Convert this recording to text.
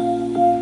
Música